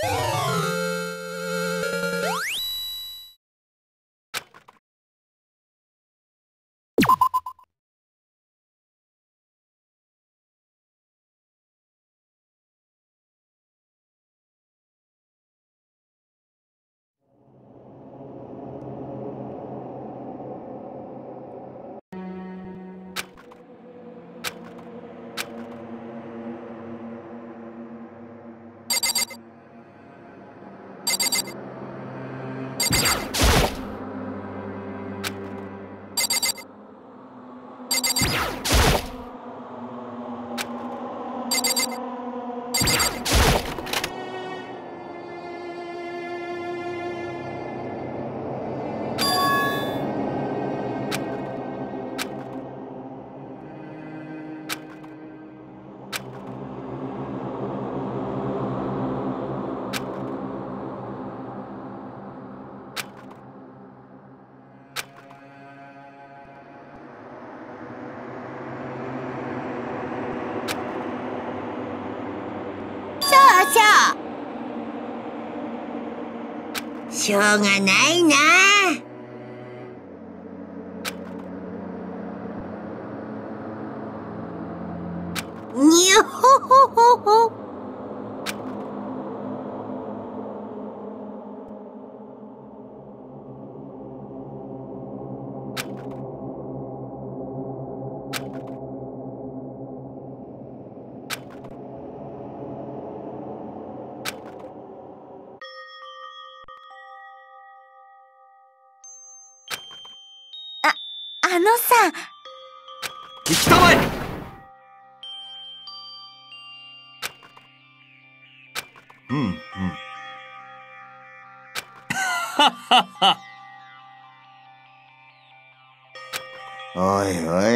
し ょうがないな。あのさ行きたまえ。うんうん。はははおいおい。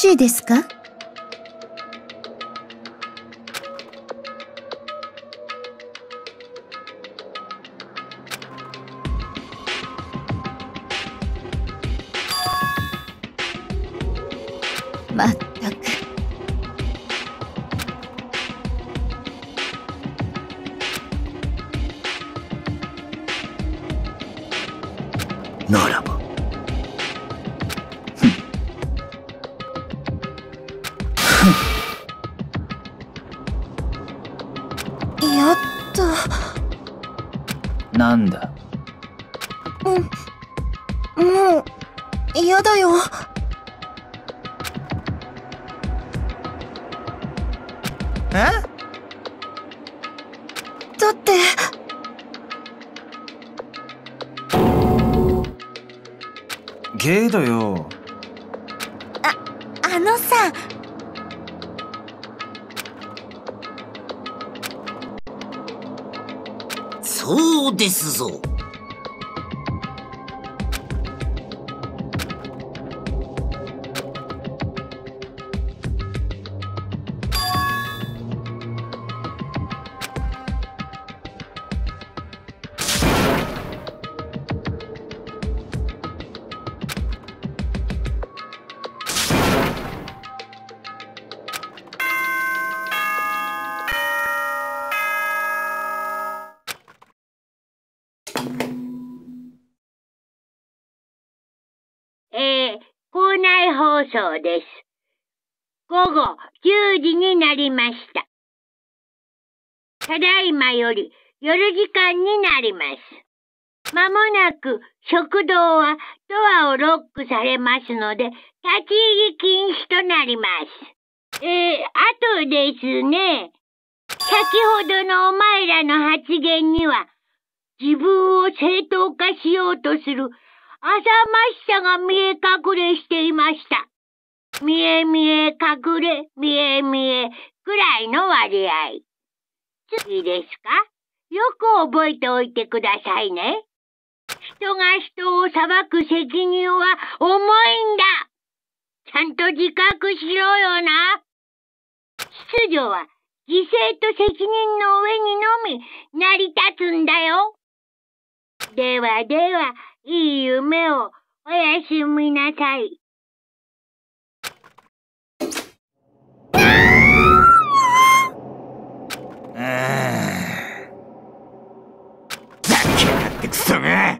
しいですか？まあのさ。そうですぞ。です。午後10時になりました。ただいまより夜時間になります。まもなく食堂はドアをロックされますので、立ち入り禁止となります。えー、あとですね、先ほどのお前らの発言には、自分を正当化しようとする浅ましさが見え隠れしていました。見え見え隠れ、見え見えくらいの割合。いいですか？よく覚えておいてくださいね。人が人を裁く責任は重いんだちゃんと自覚しろよな秩序は犠牲と責任の上にのみ成り立つんだよではでは、いい夢をおやすみなさい。だ。けだってクソが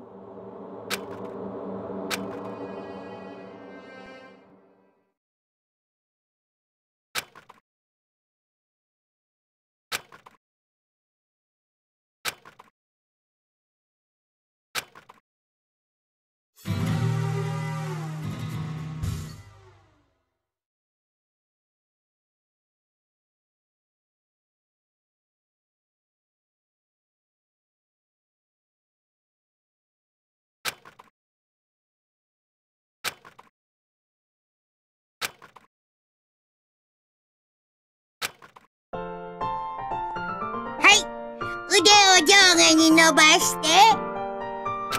上下に伸ばして。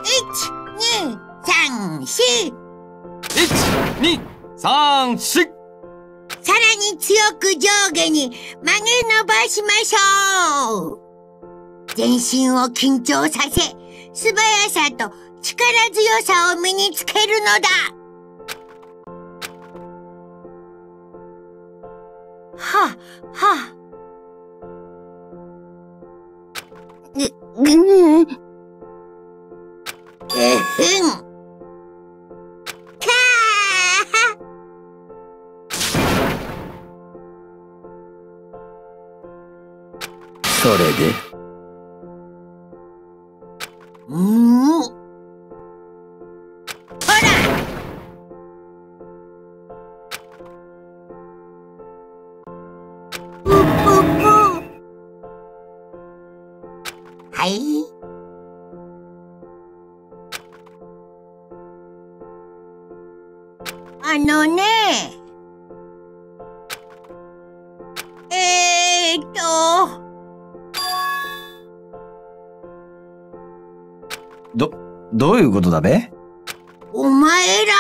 1、2、3、4。1、2、3、4! さらに強く上下に曲げ伸ばしましょう。全身を緊張させ、素早さと力強さを身につけるのだ。は、は。ぐ、ぐ、うふん。かーそれで？うん。ど、どういうことだべ？お前ら。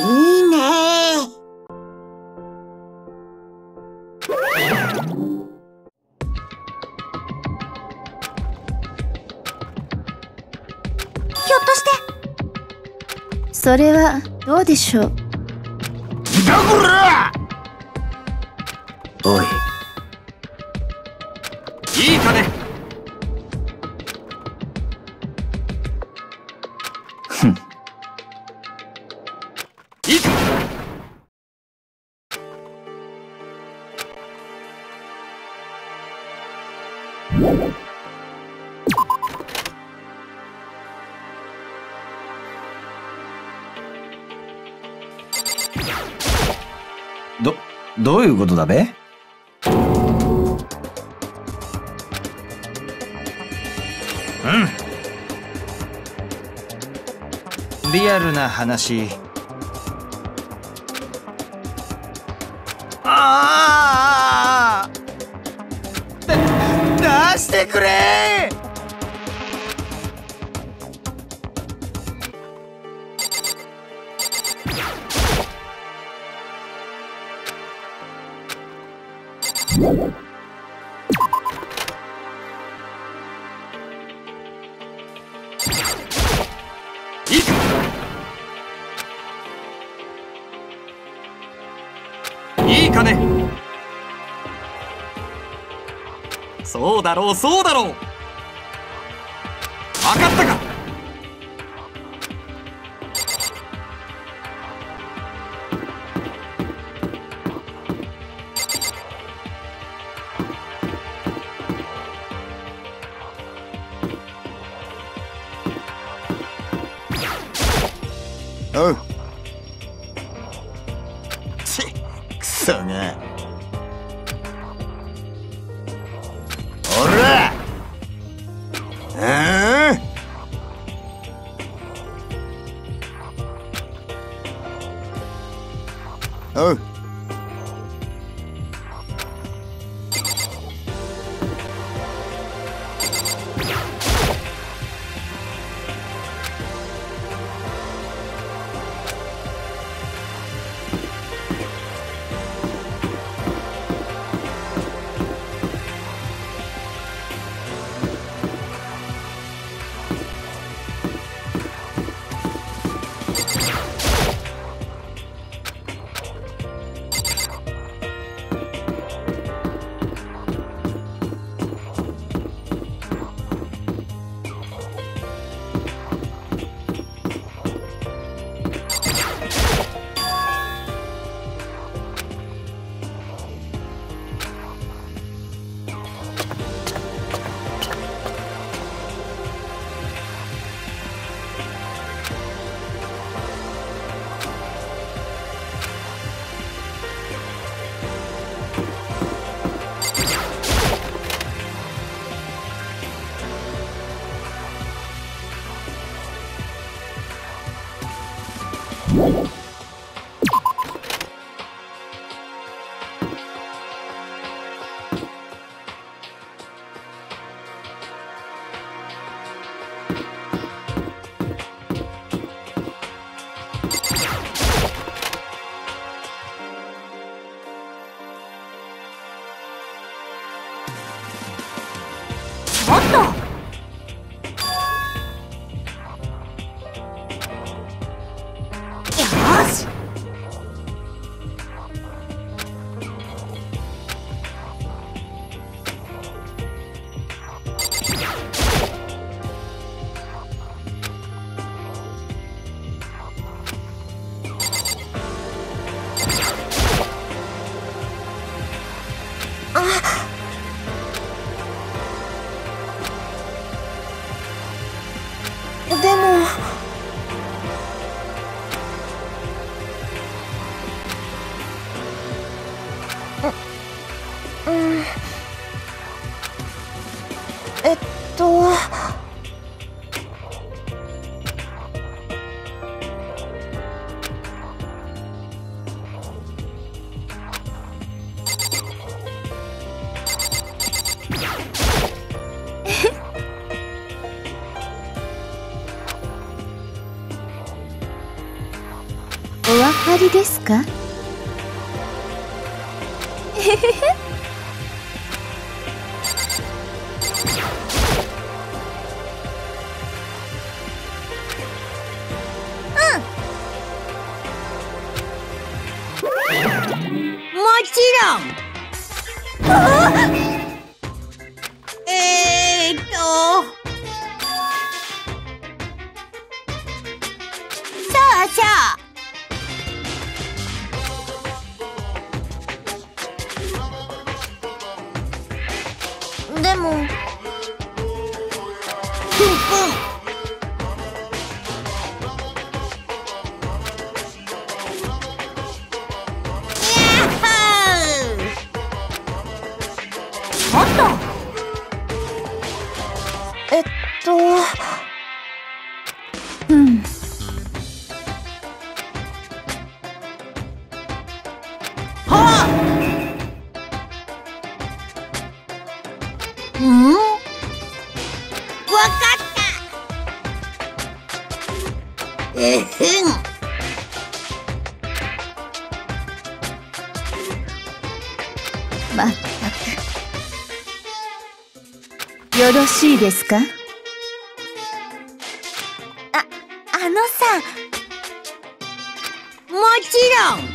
いいね。ひょっとして。それはどうでしょう？だこらおい、いいかねふん。いいかど、どういうことだべ？リアルな話。ああだ 出してくれそうだろうそうだろう。分かったか。おう。ちクソがんったえへんまったく。よろしいですか？ああのさもちろん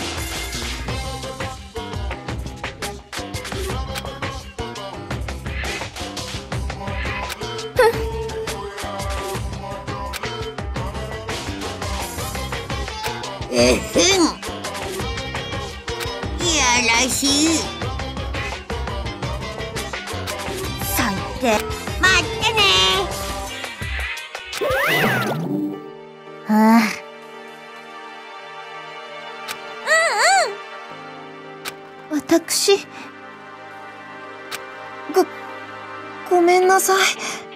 私、ご、ごめんなさい。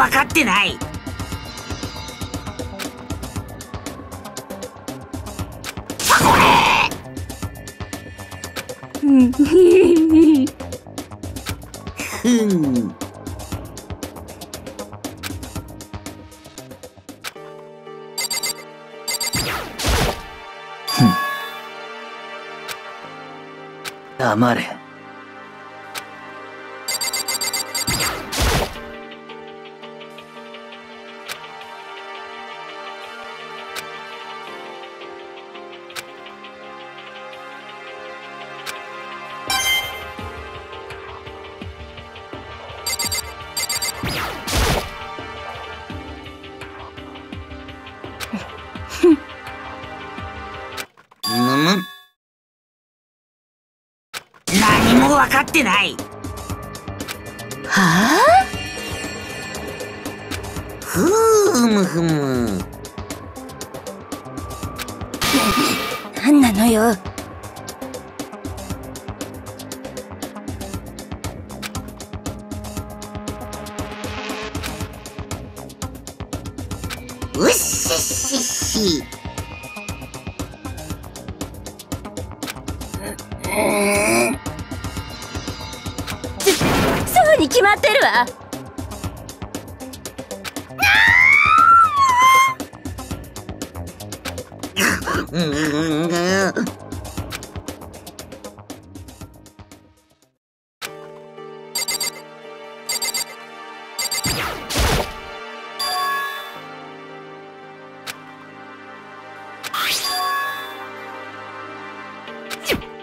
分かってない。黙れ。ってないはふむふむ。あなんなのよ？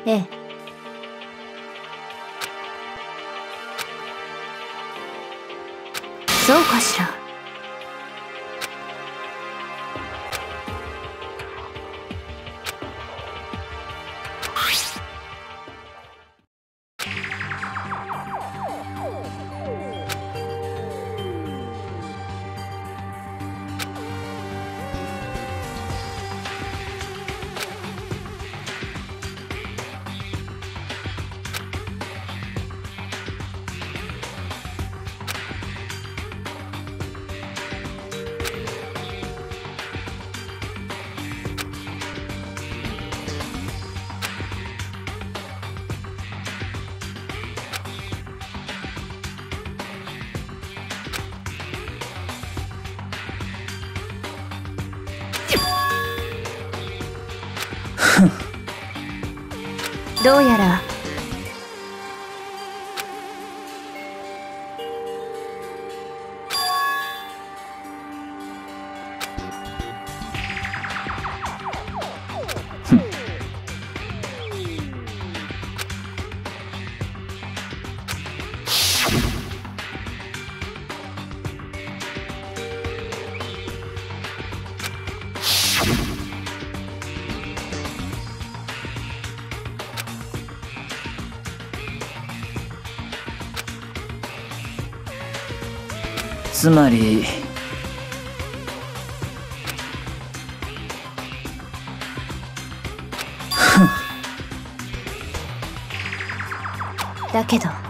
ええ。そうかしら。つまり、だけど。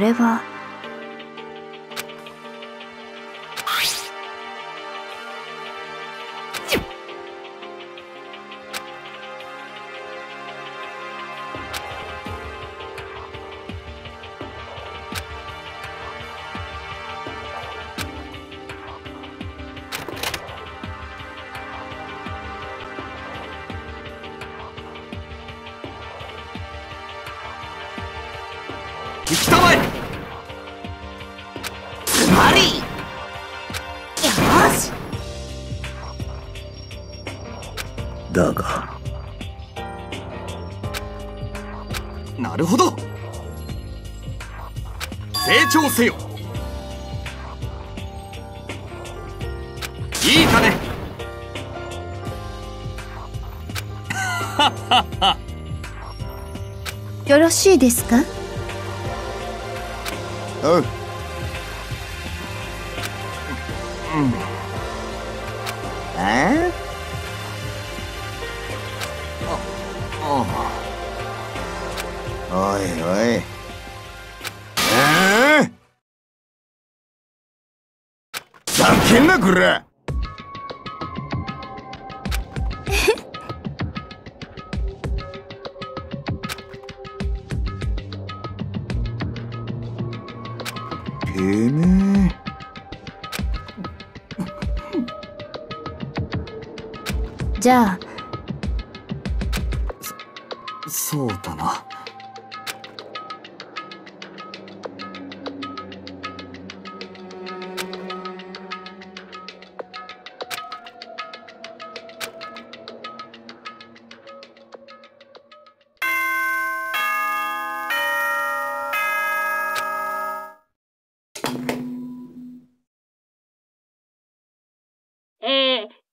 それは。行きたまえ。しいですか？おうえ？おいおい。え？えざけんなこら。え。じゃあ。そうだな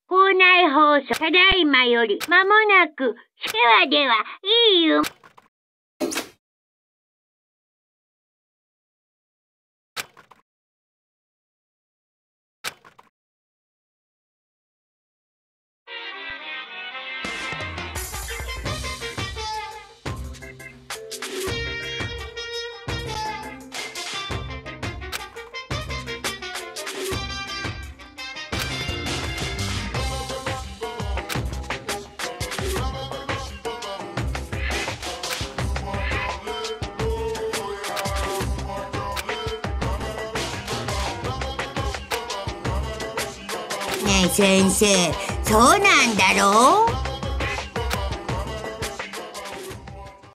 校内放送、ただいまより、まもなく、ではでは、いい夢。生。そうなんだろう？